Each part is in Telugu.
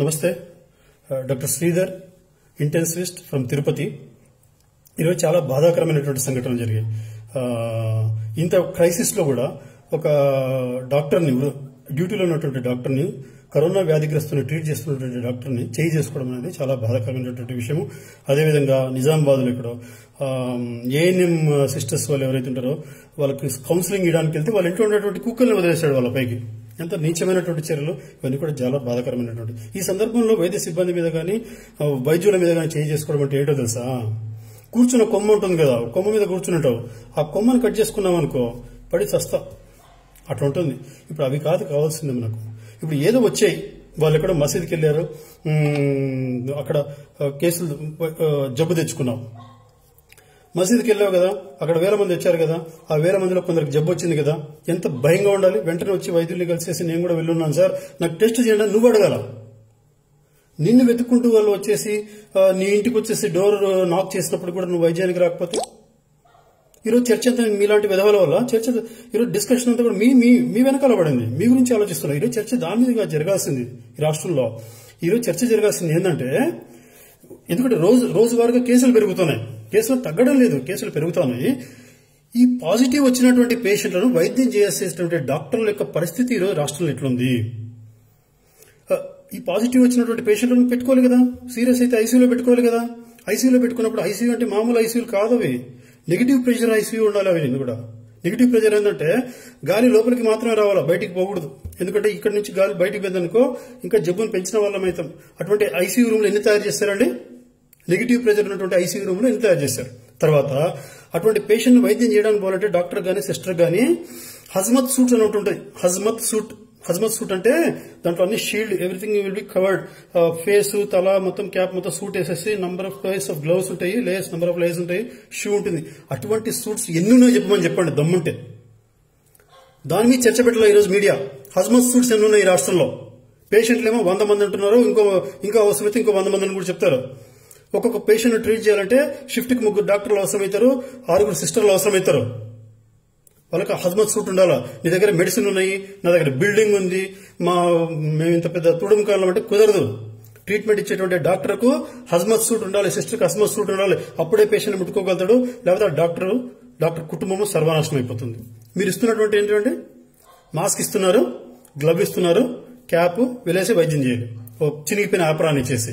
నమస్తే. Doctor Sridhar intensivist from Tirupati. ఈరోజు చాలా బాధాకరమైనటువంటి సంఘటనలు జరిగాయి. ఇంత క్రైసిస్లో కూడా ఒక డాక్టర్ని డ్యూటీలో ఉన్నటువంటి డాక్టర్ని కరోనా వ్యాధిగ్రస్తుని ట్రీట్ చేస్తున్నటువంటి డాక్టర్ని చేయి చేసుకోవడం అనేది చాలా బాధాకరమైనటువంటి విషయం అదేవిధంగా నిజామాబాద్లో ఇక్కడ ఏఎన్ఎం సిస్టర్స్ వాళ్ళు ఎవరైతే ఉంటారో వాళ్ళకి కౌన్సిలింగ్ ఇవ్వడానికి వెళ్తే వాళ్ళ ఇంట్లో ఉన్నటువంటి కుక్కల్ని వదిలేశాడు వాళ్ళ పైకి. ఎంత నీచమైనటువంటి చర్యలు ఇవన్నీ కూడా చాలా బాధాకరమైనటువంటి. ఈ సందర్భంలో వైద్య సిబ్బంది మీద కానీ వైద్యుల మీద కానీ చేయి చేసుకోవడం అంటే ఏంటో తెలుసా? కూర్చున్న కొమ్మ ఉంటుంది కదా కొమ్మ మీద కూర్చున్నట్టు. ఆ కొమ్మను కట్ చేసుకున్నాం అనుకో పడి చస్తా. అట్లా ఉంటుంది. ఇప్పుడు అవి కాదు కావాల్సింది మనకు. ఇప్పుడు ఏదో వచ్చాయి. వాళ్ళు ఎక్కడో మసీదుకి వెళ్ళారు అక్కడ కేసులు జబ్బు తెచ్చుకున్నాం. మసీదుకి వెళ్ళావు కదా అక్కడ వేల మంది వచ్చారు కదా ఆ వేల మందిలో కొందరికి జబ్బు వచ్చింది కదా ఎంత భయంగా ఉండాలి? వెంటనే వచ్చి వైద్యుల్ని కలిసేసి నేను కూడా వెళ్ళున్నాను సార్. నాకు టెస్ట్ చేయండి నువ్వు అడగాల. నిన్ను వెతుక్కుంటూ వాళ్ళు వచ్చేసి నీ ఇంటికి వచ్చేసి డోర్ నాక్ చేసినప్పుడు కూడా నువ్వు వైద్యానికి రాకపోతే? ఈరోజు చర్చ అంతా మీలాంటి విధవాల వల్ల చర్చ ఈరోజు డిస్కషన్ అంతా కూడా మీ మీ మీ వెనకాల పడింది. మీ గురించి ఆలోచిస్తున్నారు ఈరోజు చర్చ దాని మీదుగా జరగాల్సింది ఈ రాష్ట్రంలో. ఈరోజు చర్చ జరగాల్సింది ఏంటంటే ఎందుకంటే రోజు రోజువారీగా కేసులు పెరుగుతున్నాయి. కేసులు తగ్గడం లేదు కేసులు పెరుగుతున్నాయి ఈ పాజిటివ్ వచ్చినటువంటి పేషెంట్లను వైద్యం చేసేటువంటి డాక్టర్ల యొక్క పరిస్థితి ఈరోజు రాష్ట్రంలో ఎట్లుంది? ఈ పాజిటివ్ వచ్చినటువంటి పేషెంట్లను పెట్టుకోవాలి కదా. సీరియస్ అయితే ఐసీయూలో పెట్టుకోవాలి కదా. ఐసీయూలో పెట్టుకున్నప్పుడు ఐసీయూ అంటే మామూలు ఐసీయూలు కాదు అవి. నెగిటివ్ ప్రెషర్ ఐసీయూ ఉండాలి అవి నేను కూడా. నెగిటివ్ ప్రెజర్ ఏంటంటే గాలి లోపలికి మాత్రమే రావాలా బయటికి పోకూడదు. ఎందుకంటే ఇక్కడ నుంచి గాలి బయటికి పోయిందనుకో ఇంకా జబ్బును పెంచిన వాళ్ళం అవుతాం అటువంటి ఐసీయూ రూమ్లు ఎన్ని తయారు చేస్తారండి? నెగిటివ్ ప్రెజర్ ఉన్నటువంటి ఐసీయూ రూమ్లో తయారు చేశారు. తర్వాత అటువంటి పేషెంట్ వైద్యం చేయడానికి పోవాలంటే డాక్టర్ గానీ సిస్టర్ గానీ హజ్మత్ సూట్ అని ఒకటి ఉంటుంది. Hazmat suit. హజ్మత్ సూట్ అంటే దాంట్లో అన్ని shield everything will be covered. Face తల మొత్తం క్యాప్ మొత్తం సూట్ వేసేసి number of layers of gloves ఉంటాయి. లేయర్స్ నంబర్ ఆఫ్ లేయర్స్ ఉంటాయి. షూ ఉంటుంది. అటువంటి సూట్స్ ఎన్ని ఉన్నాయో చెప్పమని చెప్పండి. దమ్ముంటే. దాని మీద చర్చ పెట్టాలి ఈరోజు మీడియా? హజ్మత్ సూట్స్ ఎన్ని ఉన్నాయి ఈ రాష్ట్రంలో? పేషెంట్లు ఏమో వంద మంది అంటున్నారు. ఇంకో ఇంకా అవసరమైతే ఇంకో వంద మంది అని కూడా చెప్తారు. ఒక్కొక్క పేషెంట్ ట్రీట్ చేయాలంటే షిఫ్ట్కి ముగ్గురు డాక్టర్లు అవసరమవుతారు ఆరుగురు సిస్టర్లు అవసరమవుతారు. వాళ్ళకి హజ్మత్ సూట్ ఉండాలా? నీ దగ్గర మెడిసిన్ ఉన్నాయి నా దగ్గర బిల్డింగ్ ఉంది మా మేము ఇంత పెద్ద తుడుముకాలం అంటే కుదరదు. ట్రీట్మెంట్ ఇచ్చేటువంటి డాక్టర్కు హజ్మత్ సూట్ ఉండాలి సిస్టర్కి హజ్మత్ సూట్ ఉండాలి. అప్పుడే పేషెంట్ ముట్టుకోగలుగుతాడు లేకపోతే డాక్టర్ డాక్టర్ కుటుంబము సర్వనాశనం అయిపోతుంది. మీరు ఇస్తున్నటువంటి ఏంటంటే మాస్క్ ఇస్తున్నారు గ్లవ్ ఇస్తున్నారు క్యాప్ వెళ్ళేసి వైద్యం చేయాలి ఓ చినిగిపోయిన ఆపరాన్ని ఇచ్చేసి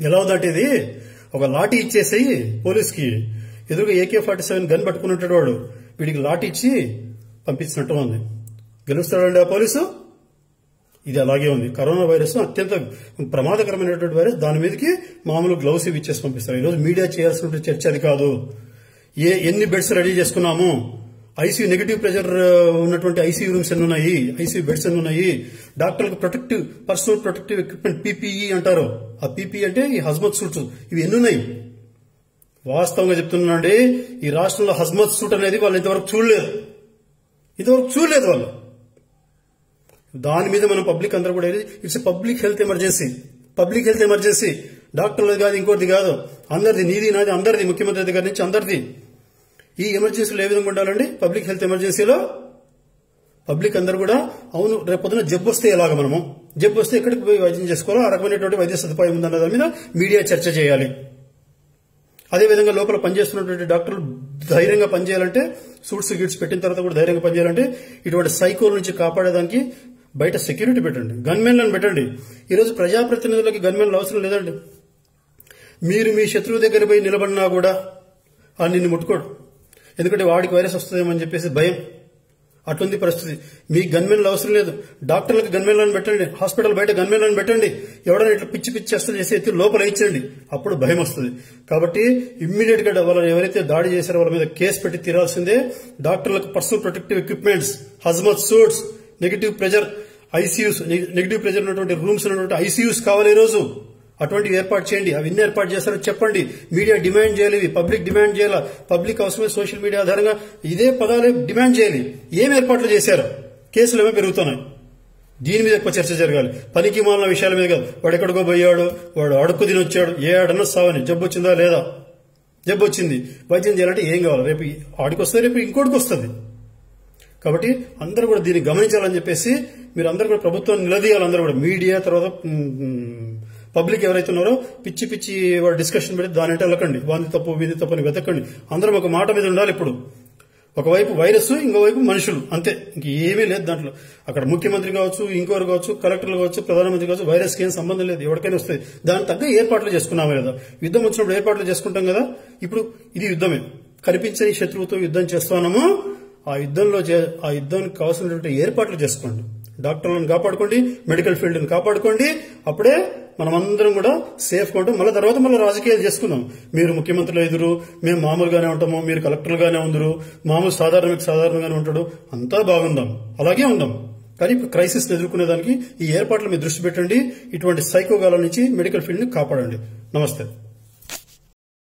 ఎలా ఉందంటే ఇది ఒక లాఠీ ఇచ్చేసేయి పోలీస్కి. ఎదురుగా ఏకే ఫార్టీ సెవెన్ గన్ పట్టుకున్నట్టు వాడు. వీడికి లాఠీ ఇచ్చి పంపించినట్టు ఉంది. గెలుస్తాడండి ఆ పోలీసు? ఇది అలాగే ఉంది. కరోనా వైరస్ అత్యంత ప్రమాదకరమైనటువంటి వైరస్. దాని మీదకి మామూలు గ్లౌస్ ఇవి ఇచ్చేసి పంపిస్తారు. ఈరోజు మీడియా చేయాల్సిన చర్చ అది కాదు. ఏ ఎన్ని బెడ్స్ రెడీ చేసుకున్నాము? ఐసీయూ నెగిటివ్ ప్రెషర్ ఉన్నటువంటి ఐసీయూ రూమ్స్ ఎన్ని ఉన్నాయి? ఐసీయూ బెడ్స్ ఎన్ని ఉన్నాయి? డాక్టర్లకు protective personal protective equipment PPE అంటారు. ఆ పీపీ అంటే ఈ హజ్మత్ సూట్స్ ఇవి ఎన్ని ఉన్నాయి? వాస్తవంగా చెప్తున్నానండి ఈ రాష్ట్రంలో హజ్మత్ సూట్ అనేది వాళ్ళు ఇంతవరకు చూడలేదు. ఇంతవరకు చూడలేదు వాళ్ళు. దాని మీద మనం పబ్లిక్ అందరూ కూడా it's public health emergency. Public health emergency. డాక్టర్లది కాదు ఇంకోటిది కాదు. అందరిది నీది నాది అందరిది ముఖ్యమంత్రి దగ్గర నుంచి అందరిది. ఈ ఎమర్జెన్సీలో ఏ విధంగా ఉండాలండి? పబ్లిక్ హెల్త్ ఎమర్జెన్సీలో పబ్లిక్ అందరూ కూడా అవును రేపు పొద్దున జబ్బు వస్తే ఎలాగ మనము? జబ్బు వస్తే ఎక్కడికి పోయి వైద్యం చేసుకోవాలో ఆ రకమైనటువంటి వైద్య సదుపాయం ఉందన్న దాని మీద మీడియా చర్చ చేయాలి. అదేవిధంగా లోపల పనిచేస్తున్నటువంటి డాక్టర్లు ధైర్యంగా పనిచేయాలంటే సూట్స్ గిట్స్ పెట్టిన తర్వాత కూడా ధైర్యంగా పనిచేయాలంటే ఇటువంటి సైకోల నుంచి కాపాడేదానికి బయట సెక్యూరిటీ పెట్టండి. గన్మెన్లను పెట్టండి. ఈరోజు ప్రజాప్రతినిధులకి గన్మెన్లు అవసరం లేదండి. మీరు మీ శత్రువు దగ్గర పోయి నిలబడినా కూడా ఆ నిన్ను ముట్టుకోడు. ఎందుకంటే వాడికి వైరస్ వస్తుందేమని చెప్పేసి భయం. అటువంటి పరిస్థితి. మీ గన్మెన్లు అవసరం లేదు. డాక్టర్లకు గన్మెన్లను పెట్టండి. హాస్పిటల్ బయట గన్మెన్లను పెట్టండి. ఎవడైనా ఇట్లా పిచ్చి పిచ్చి చేస్తే చేసి ఎత్తి లోపల ఇచ్చండి అప్పుడు భయం వస్తుంది. కాబట్టి ఇమ్మీడియట్గా వాళ్ళు ఎవరైతే దాడి చేశారో వాళ్ళ మీద కేసు పెట్టి తీరాల్సిందే. డాక్టర్లకు personal protective equipments hazmat suits negative pressure ICUs negative pressure ఉన్నటువంటి రూమ్స్ ఉన్నటువంటి ఐసీయూస్ కావాలి ఈ రోజు అటువంటివి ఏర్పాటు చేయండి. అవి ఎన్ని ఏర్పాటు చేస్తారో చెప్పండి. మీడియా డిమాండ్ చేయాలి ఇవి పబ్లిక్ డిమాండ్ చేయాలి? పబ్లిక్ అవసరమే సోషల్ మీడియా ఆధారంగా ఇదే పదాలే డిమాండ్ చేయాలి. ఏం ఏర్పాట్లు చేశారు? కేసులు ఏమో పెరుగుతున్నాయి. దీని మీద ఎక్కువ చర్చ జరగాలి. పనికి మాలిన విషయాల మీద కాదు. వాడు ఎక్కడికో పోయాడు వాడు అడుక్కు తిని వచ్చాడు. ఏ ఆడన్నా సావని. జబ్బు వచ్చిందా లేదా? జబ్బు వచ్చింది. వైద్యం చేయాలంటే ఏం కావాలి? రేపు ఆడికి వస్తే రేపు ఇంకోటికి వస్తుంది. కాబట్టి అందరూ కూడా దీన్ని గమనించాలని చెప్పేసి మీరు అందరూ కూడా ప్రభుత్వం నిలదీయాలి. అందరూ కూడా మీడియా తర్వాత పబ్లిక్ ఎవరైతే ఉన్నారో పిచ్చి పిచ్చి వాడు డిస్కషన్ పెట్టి దాని అంటే వెళ్ళకండి. వాంది తప్పు వీధి తప్పు అని వెతకండి. అందరం ఒక మాట మీద ఉండాలి ఇప్పుడు. ఒకవైపు వైరస్ ఇంకోవైపు మనుషులు. అంతే. ఇంక ఏమీ లేదు దాంట్లో. అక్కడ ముఖ్యమంత్రి కావచ్చు ఇంకోరు కావచ్చు కలెక్టర్లు కావచ్చు ప్రధానమంత్రి కావచ్చు వైరస్కి ఏం సంబంధం లేదు. ఎవరికైనా వస్తుంది దాని తగ్గ ఏర్పాట్లు చేసుకున్నామా కదా. యుద్ధం వచ్చినప్పుడు ఏర్పాట్లు చేసుకుంటాం కదా. ఇప్పుడు ఇది యుద్ధమే. కనిపించని శత్రువుతో యుద్ధం చేస్తున్నాము ఆ యుద్ధంలో చే- ఆ యుద్ధానికి కావాల్సినటువంటి ఏర్పాట్లు చేసుకోండి. డాక్టర్లను కాపాడుకోండి మెడికల్ ఫీల్డ్ని కాపాడుకోండి. అప్పుడే మనమందరం కూడా సేఫ్గా ఉంటాం. మళ్ళీ తర్వాత మళ్ళీ రాజకీయాలు చేసుకుందాం. మీరు ముఖ్యమంత్రులు ఎదురు మేము మామూలుగానే ఉంటాము మీరు కలెక్టర్లుగానే ఉందరు మామూలు సాధారణ సాధారణంగానే ఉంటాడు అంతా బాగుందాం. అలాగే ఉందాం. కానీ క్రైసిస్ ఎదుర్కొనే దానికి ఈ ఏర్పాట్లు మీరు దృష్టి పెట్టండి. ఇటువంటి సైకోగాల నుంచి మెడికల్ ఫీల్డ్ని కాపాడండి. నమస్తే.